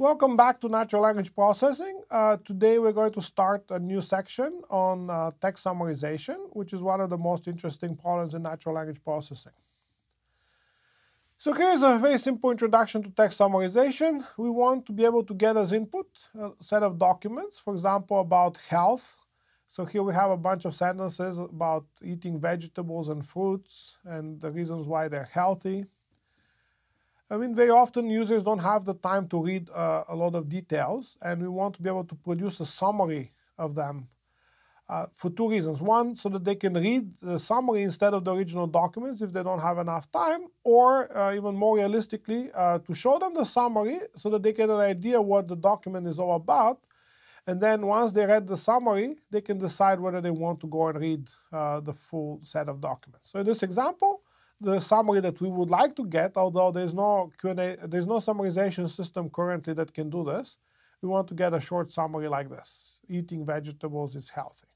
Welcome back to Natural Language Processing. Uh, today we're going to start a new section on uh, text summarization, which is one of the most interesting problems in natural language processing. So here's a very simple introduction to text summarization. We want to be able to get as input a set of documents, for example, about health. So here we have a bunch of sentences about eating vegetables and fruits and the reasons why they're healthy. I mean, very often users don't have the time to read uh, a lot of details, and we want to be able to produce a summary of them uh, for two reasons. One, so that they can read the summary instead of the original documents if they don't have enough time, or uh, even more realistically, uh, to show them the summary so that they get an idea what the document is all about. And then once they read the summary, they can decide whether they want to go and read uh, the full set of documents. So in this example, the summary that we would like to get, although there's no Q&A, there's no summarization system currently that can do this. We want to get a short summary like this. Eating vegetables is healthy.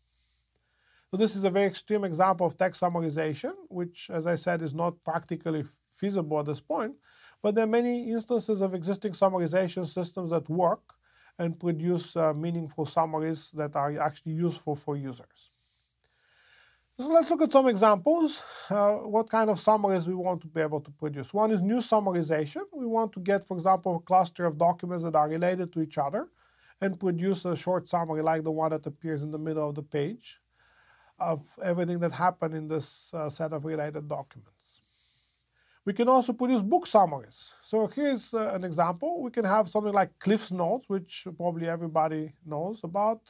So this is a very extreme example of text summarization, which, as I said, is not practically feasible at this point. But there are many instances of existing summarization systems that work and produce uh, meaningful summaries that are actually useful for users. So let's look at some examples, uh, what kind of summaries we want to be able to produce. One is new summarization. We want to get, for example, a cluster of documents that are related to each other and produce a short summary like the one that appears in the middle of the page of everything that happened in this uh, set of related documents. We can also produce book summaries. So here's uh, an example. We can have something like Cliff's Notes, which probably everybody knows about.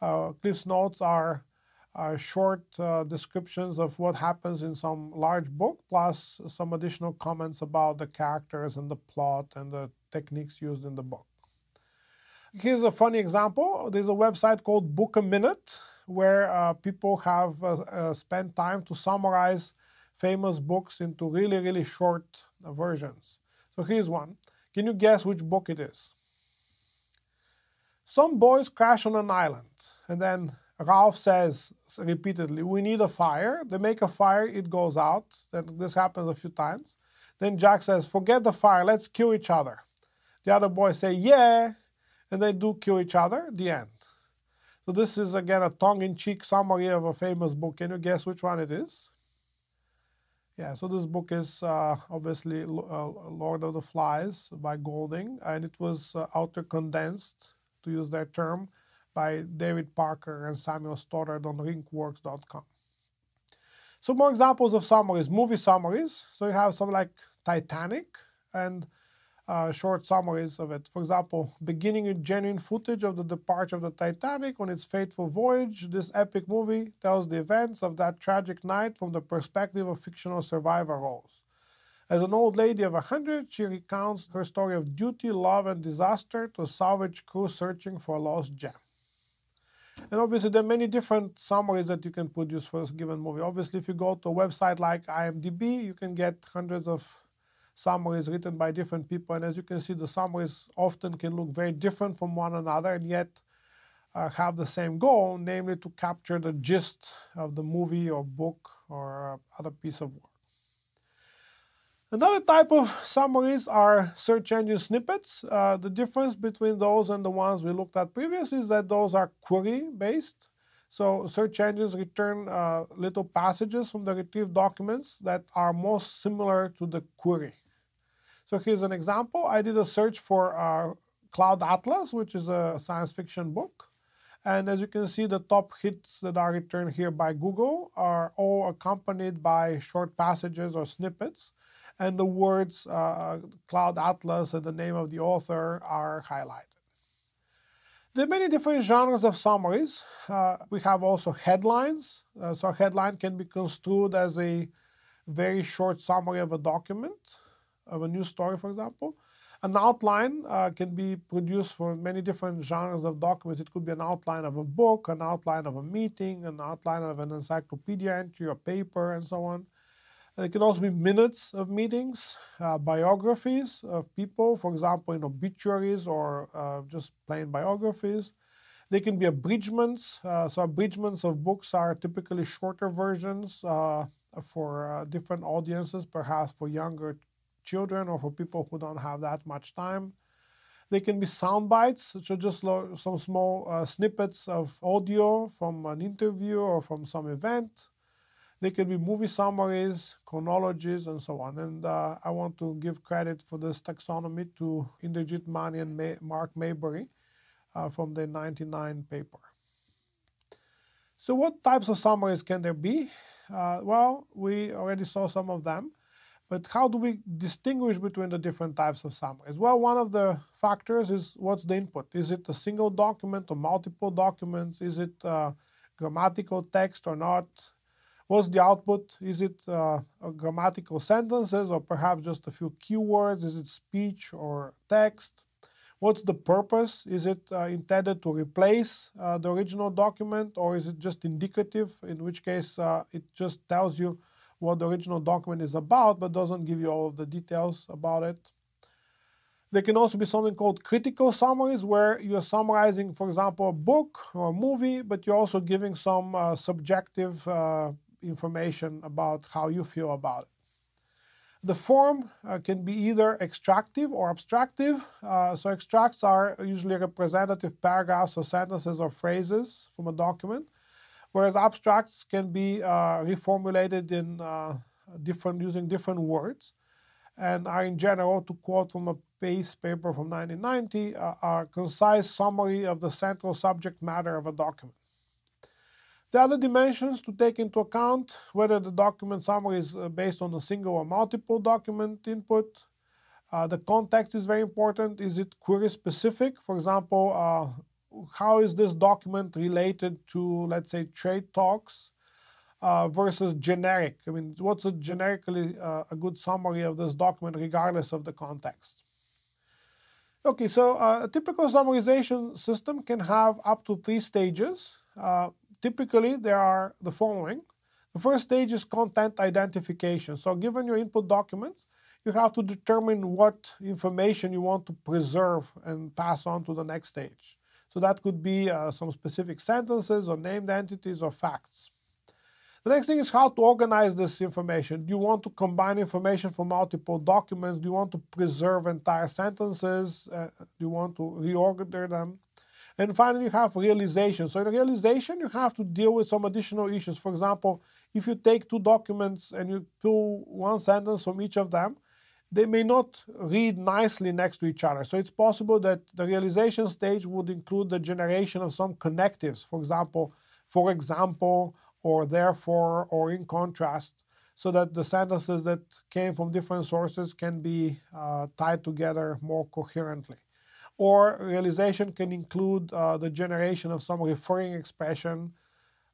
Uh, Cliff's Notes are uh, short uh, descriptions of what happens in some large book, plus some additional comments about the characters and the plot and the techniques used in the book. Here's a funny example. There's a website called Book a Minute where uh, people have uh, uh, spent time to summarize famous books into really, really short versions. So here's one. Can you guess which book it is? Some boys crash on an island, and then Ralph says repeatedly, we need a fire. They make a fire, it goes out. And this happens a few times. Then Jack says, forget the fire, let's kill each other. The other boys say, yeah, and they do kill each other, the end. So this is again a tongue-in-cheek summary of a famous book. Can you guess which one it is? Yeah, so this book is uh, obviously uh, Lord of the Flies by Golding, and it was uh, ultra condensed, to use that term, by David Parker and Samuel Stoddard on rinkworks.com. So more examples of summaries, movie summaries. So you have something like Titanic and uh, short summaries of it. For example, beginning with genuine footage of the departure of the Titanic on its fateful voyage, this epic movie tells the events of that tragic night from the perspective of fictional survivor Rose. As an old lady of 100, she recounts her story of duty, love, and disaster to a salvage crew searching for a lost gem. And obviously, there are many different summaries that you can produce for a given movie. Obviously, if you go to a website like IMDb, you can get hundreds of summaries written by different people. And as you can see, the summaries often can look very different from one another and yet uh, have the same goal, namely to capture the gist of the movie or book or other piece of work. Another type of summaries are search engine snippets. Uh, the difference between those and the ones we looked at previously is that those are query-based. So search engines return uh, little passages from the retrieved documents that are most similar to the query. So here's an example. I did a search for uh, Cloud Atlas, which is a science fiction book. And as you can see, the top hits that are returned here by Google are all accompanied by short passages or snippets and the words uh, Cloud Atlas and the name of the author are highlighted. There are many different genres of summaries. Uh, we have also headlines. Uh, so a headline can be construed as a very short summary of a document, of a news story, for example. An outline uh, can be produced for many different genres of documents. It could be an outline of a book, an outline of a meeting, an outline of an encyclopedia entry, a paper, and so on. It can also be minutes of meetings, uh, biographies of people, for example, in obituaries or uh, just plain biographies. They can be abridgments. Uh, so abridgments of books are typically shorter versions uh, for uh, different audiences, perhaps for younger children or for people who don't have that much time. They can be sound bites, which are just some small uh, snippets of audio from an interview or from some event. They can be movie summaries, chronologies, and so on. And uh, I want to give credit for this taxonomy to Inderjit Mani and May Mark Maybury uh, from the 99 paper. So what types of summaries can there be? Uh, well, we already saw some of them. But how do we distinguish between the different types of summaries? Well, one of the factors is what's the input? Is it a single document or multiple documents? Is it uh, grammatical text or not? What's the output? Is it uh, grammatical sentences or perhaps just a few keywords? Is it speech or text? What's the purpose? Is it uh, intended to replace uh, the original document or is it just indicative, in which case uh, it just tells you what the original document is about, but doesn't give you all of the details about it. There can also be something called critical summaries, where you're summarizing, for example, a book or a movie, but you're also giving some uh, subjective uh, information about how you feel about it. The form uh, can be either extractive or abstractive. Uh, so extracts are usually representative paragraphs or sentences or phrases from a document whereas abstracts can be uh, reformulated in uh, different using different words and are in general, to quote from a Paice paper from 1990, uh, a concise summary of the central subject matter of a document. The other dimensions to take into account whether the document summary is uh, based on a single or multiple document input. Uh, the context is very important. Is it query specific? For example, uh, how is this document related to, let's say, trade talks uh, versus generic? I mean, what's a generically uh, a good summary of this document regardless of the context? Okay, so uh, a typical summarization system can have up to three stages. Uh, typically, there are the following. The first stage is content identification. So given your input documents, you have to determine what information you want to preserve and pass on to the next stage. So that could be uh, some specific sentences or named entities or facts. The next thing is how to organize this information. Do you want to combine information from multiple documents? Do you want to preserve entire sentences? Uh, do you want to reorder them? And finally, you have realization. So in realization, you have to deal with some additional issues. For example, if you take two documents and you pull one sentence from each of them, they may not read nicely next to each other. So it's possible that the realization stage would include the generation of some connectives, for example, for example, or therefore, or in contrast, so that the sentences that came from different sources can be uh, tied together more coherently. Or realization can include uh, the generation of some referring expression,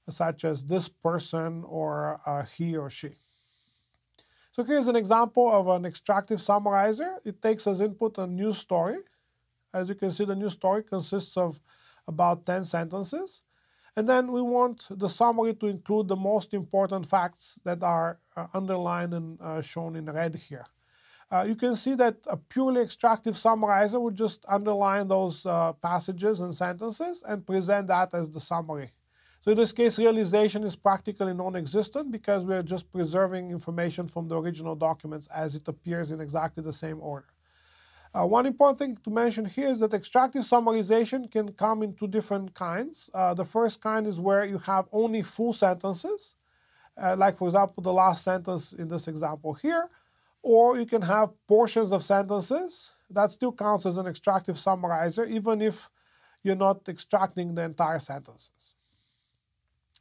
such as this person or uh, he or she. So here's an example of an extractive summarizer. It takes as input a news story. As you can see, the news story consists of about 10 sentences. And then we want the summary to include the most important facts that are uh, underlined and uh, shown in red here. Uh, you can see that a purely extractive summarizer would just underline those uh, passages and sentences and present that as the summary. So in this case, realization is practically non-existent because we are just preserving information from the original documents as it appears in exactly the same order. Uh, one important thing to mention here is that extractive summarization can come in two different kinds. Uh, the first kind is where you have only full sentences, uh, like for example the last sentence in this example here, or you can have portions of sentences. That still counts as an extractive summarizer even if you're not extracting the entire sentences.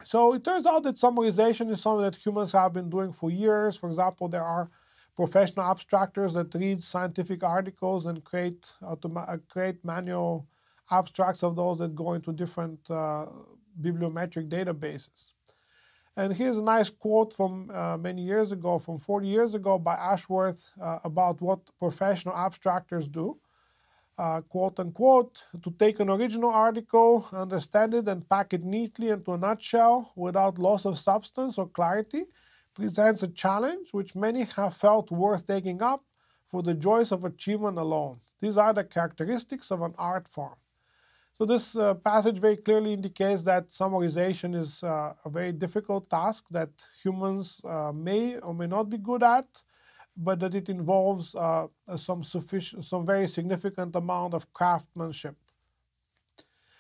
So it turns out that summarization is something that humans have been doing for years. For example, there are professional abstractors that read scientific articles and create, uh, create manual abstracts of those that go into different uh, bibliometric databases. And here's a nice quote from uh, many years ago, from 40 years ago, by Ashworth uh, about what professional abstractors do uh, quote unquote, to take an original article, understand it, and pack it neatly into a nutshell without loss of substance or clarity presents a challenge which many have felt worth taking up for the joys of achievement alone. These are the characteristics of an art form. So this uh, passage very clearly indicates that summarization is uh, a very difficult task that humans uh, may or may not be good at, but that it involves uh, some sufficient, some very significant amount of craftsmanship.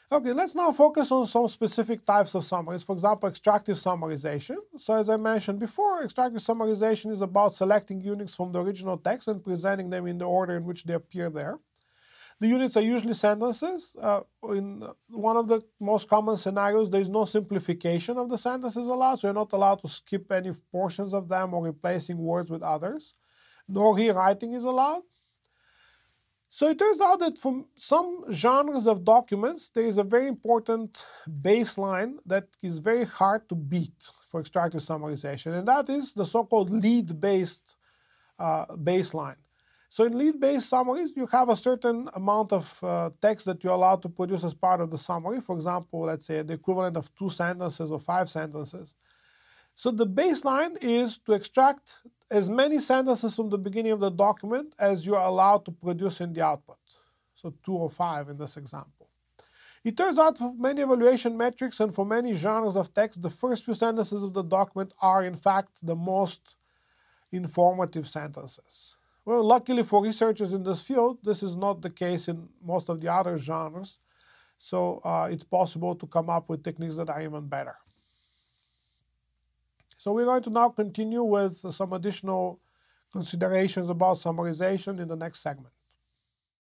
Okay, let's now focus on some specific types of summaries. For example, extractive summarization. So as I mentioned before, extractive summarization is about selecting units from the original text and presenting them in the order in which they appear there. The units are usually sentences. Uh, in one of the most common scenarios, there is no simplification of the sentences allowed, so you're not allowed to skip any portions of them or replacing words with others. Nor rewriting is allowed. So it turns out that for some genres of documents, there is a very important baseline that is very hard to beat for extractive summarization, and that is the so-called lead-based uh, baseline. So in lead-based summaries, you have a certain amount of uh, text that you're allowed to produce as part of the summary. For example, let's say the equivalent of two sentences or five sentences. So the baseline is to extract as many sentences from the beginning of the document as you are allowed to produce in the output. So two or five in this example. It turns out for many evaluation metrics and for many genres of text, the first few sentences of the document are in fact the most informative sentences. Well, luckily for researchers in this field, this is not the case in most of the other genres. So uh, it's possible to come up with techniques that are even better. So we're going to now continue with some additional considerations about summarization in the next segment.